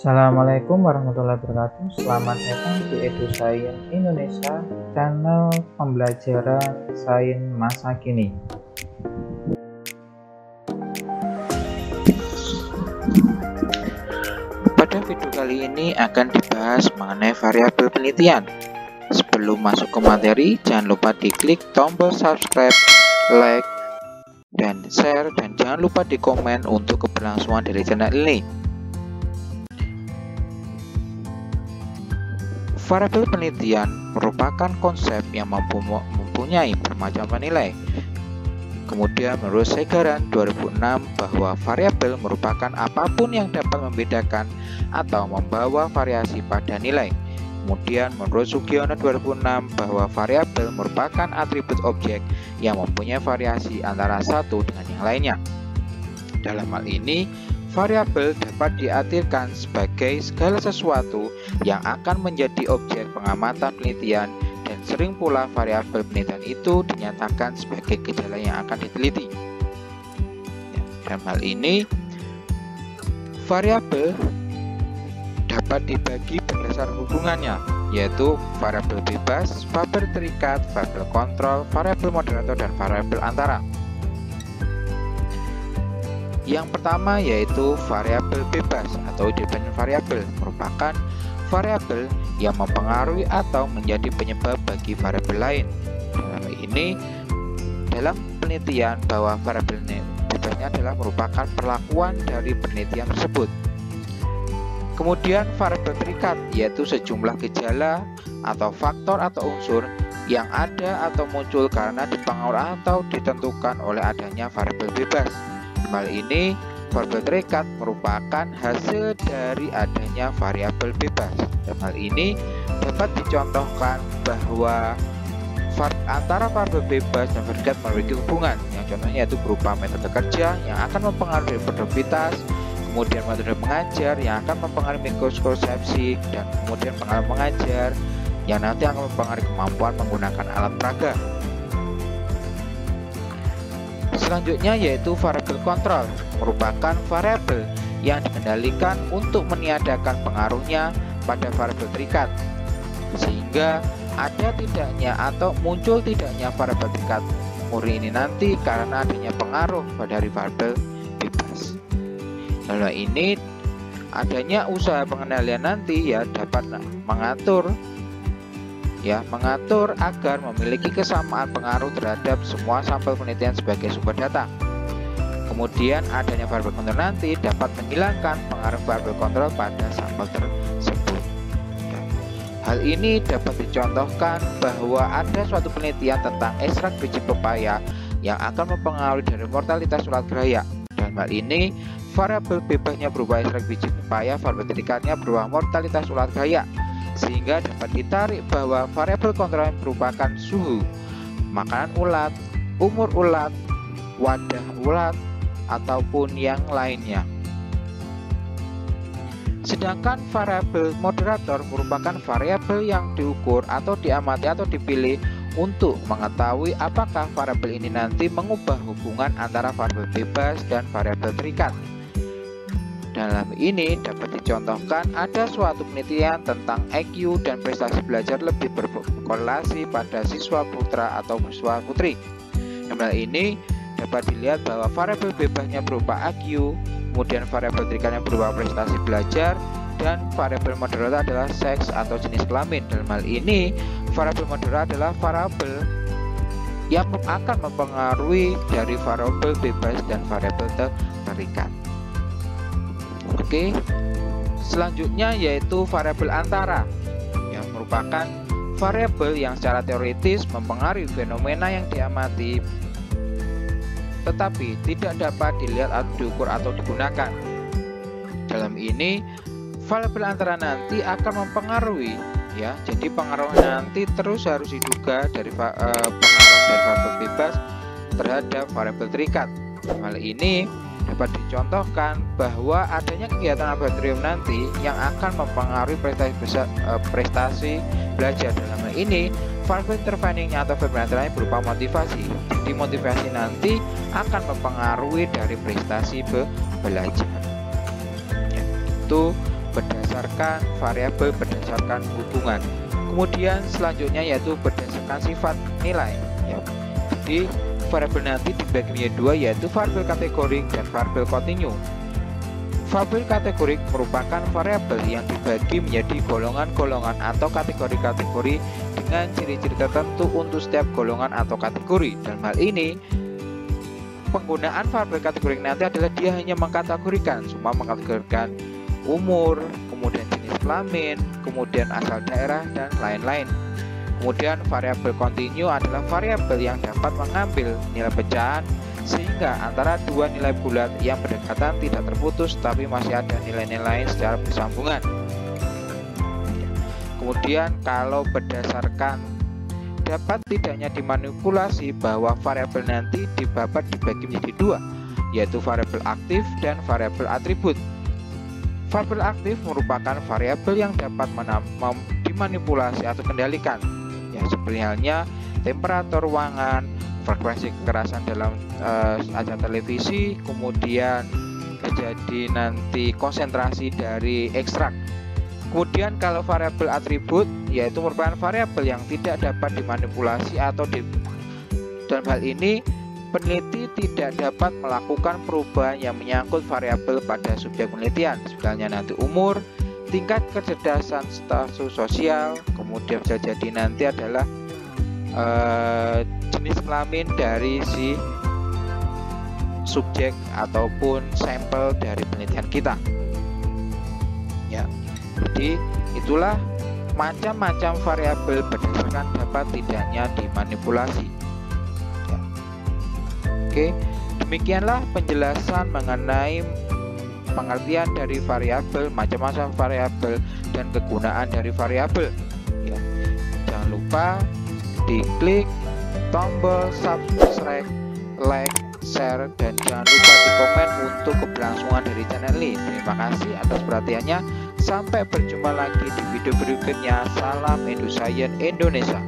Assalamualaikum warahmatullahi wabarakatuh. Selamat datang di Edu Science Indonesia Channel pembelajaran sains masa kini. Pada video kali ini akan dibahas mengenai variabel penelitian. Sebelum masuk ke materi, jangan lupa diklik tombol subscribe, like, dan share dan jangan lupa di komen untuk keberlangsungan dari channel ini Variabel penelitian merupakan konsep yang mempunyai bermacam nilai. Kemudian menurut Segaran 2006 bahwa variabel merupakan apa pun yang dapat membedakan atau membawa variasi pada nilai. Kemudian menurut Sugiono 2006 bahwa variabel merupakan atribut objek yang mempunyai variasi antara satu dengan yang lainnya. Dalam hal ini, Variabel dapat diartikan sebagai segala sesuatu yang akan menjadi objek pengamatan penelitian dan sering pula variabel penelitian itu dinyatakan sebagai gejala yang akan diteliti. Ya, dalam hal ini, variabel dapat dibagi berdasarkan hubungannya, yaitu variabel bebas, variabel terikat, variabel kontrol, variabel moderator, dan variabel antara. Yang pertama yaitu variabel bebas atau dependent variable merupakan variabel yang mempengaruhi atau menjadi penyebab bagi variabel lain. Dalam ini dalam penelitian bahwa variabel bebasnya adalah merupakan perlakuan dari penelitian tersebut. Kemudian variabel terikat yaitu sejumlah gejala atau faktor atau unsur yang ada atau muncul karena dipengaruhi atau ditentukan oleh adanya variabel bebas. Hal ini variabel terikat merupakan hasil dari adanya variabel bebas. Dalam hal ini dapat dicontohkan bahwa antara variabel bebas dan terikat memiliki hubungan. Yang contohnya yaitu berupa metode kerja yang akan mempengaruhi produktivitas, kemudian metode mengajar yang akan mempengaruhi mikrokonsepsi dan kemudian pengalaman mengajar yang nanti akan mempengaruhi kemampuan menggunakan alat peraga. Selanjutnya yaitu variabel kontrol, merupakan variabel yang dikendalikan untuk meniadakan pengaruhnya pada variabel terikat. Sehingga ada tidaknya atau muncul tidaknya variabel terikat muri ini nanti karena adanya pengaruh pada variabel bebas. Lalu ini adanya usaha pengendalian nanti ya dapat mengatur ya mengatur agar memiliki kesamaan pengaruh terhadap semua sampel penelitian sebagai sumber data. Kemudian adanya variabel kontrol nanti dapat menghilangkan pengaruh variabel kontrol pada sampel tersebut. Hal ini dapat dicontohkan bahwa ada suatu penelitian tentang ekstrak biji pepaya yang akan mempengaruhi dari mortalitas ulat geraya. Dalam hal ini, variabel bebasnya berupa ekstrak biji pepaya, variabel terikatnya berupa mortalitas ulat geraya sehingga dapat ditarik bahwa variabel kontrol merupakan suhu, makanan ulat, umur ulat, wadah ulat, ataupun yang lainnya. Sedangkan variabel moderator merupakan variabel yang diukur atau diamati atau dipilih untuk mengetahui apakah variabel ini nanti mengubah hubungan antara variabel bebas dan variabel terikat. Dalam ini dapat dicontohkan ada suatu penelitian tentang IQ dan prestasi belajar lebih berkorelasi pada siswa putra atau siswa putri. Dalam hal ini dapat dilihat bahwa variabel bebasnya berupa IQ, kemudian variabel terikannya berupa prestasi belajar, dan variabel moderator adalah seks atau jenis kelamin. Dalam hal ini, variabel moderator adalah variabel yang akan mempengaruhi dari variabel bebas dan variabel terikat. Oke. Selanjutnya yaitu variabel antara yang merupakan variabel yang secara teoritis mempengaruhi fenomena yang diamati tetapi tidak dapat dilihat atau diukur atau digunakan. Dalam ini variabel antara nanti akan mempengaruhi ya. Jadi pengaruhnya nanti terus harus diduga dari uh, pengaruh dari variabel bebas terhadap variabel terikat. Hal ini dapat dicontohkan bahwa adanya kegiatan laboratorium nanti yang akan mempengaruhi prestasi, besar, eh, prestasi belajar dalam hal ini variable interveningnya atau variable berupa motivasi jadi motivasi nanti akan mempengaruhi dari prestasi be belajar itu berdasarkan variabel berdasarkan hubungan. Kemudian selanjutnya yaitu berdasarkan sifat nilai. Ya. Jadi variabel nanti dibagi menjadi dua yaitu variabel kategori dan variabel kontinu. Variabel kategori merupakan variabel yang dibagi menjadi golongan-golongan atau kategori-kategori dengan ciri-ciri tertentu untuk setiap golongan atau kategori. Dalam hal ini, penggunaan variabel kategori nanti adalah dia hanya mengkategorikan, semua mengkategorikan umur, kemudian jenis kelamin, kemudian asal daerah, dan lain-lain. Kemudian variabel kontinu adalah variabel yang dapat mengambil nilai pecahan sehingga antara dua nilai bulat yang berdekatan tidak terputus tapi masih ada nilai-nilai secara bersambungan. Kemudian kalau berdasarkan dapat tidaknya dimanipulasi bahwa variabel nanti dibabat dibagi menjadi dua, yaitu variabel aktif dan variabel atribut. Variabel aktif merupakan variabel yang dapat dimanipulasi atau kendalikan, ya seperti halnya temperatur ruangan, frekuensi kekerasan dalam uh, acara televisi, kemudian terjadi nanti konsentrasi dari ekstrak. Kemudian kalau variabel atribut yaitu merupakan variabel yang tidak dapat dimanipulasi atau di dalam hal ini peneliti tidak dapat melakukan perubahan yang menyangkut variabel pada subjek penelitian, misalnya nanti umur, tingkat kecerdasan status sosial, kemudian bisa jadi nanti adalah uh, jenis kelamin dari si subjek ataupun sampel dari penelitian kita. Ya, jadi itulah macam-macam variabel berdasarkan dapat tidaknya dimanipulasi. Ya. Oke, demikianlah penjelasan mengenai pengertian dari variabel, macam-macam variabel dan kegunaan dari variabel. Ya. Jangan lupa diklik tombol subscribe, like, share, dan jangan lupa di komen untuk keberlangsungan dari channel ini. Terima kasih atas perhatiannya. Sampai berjumpa lagi di video berikutnya. Salam EduScience Indonesia.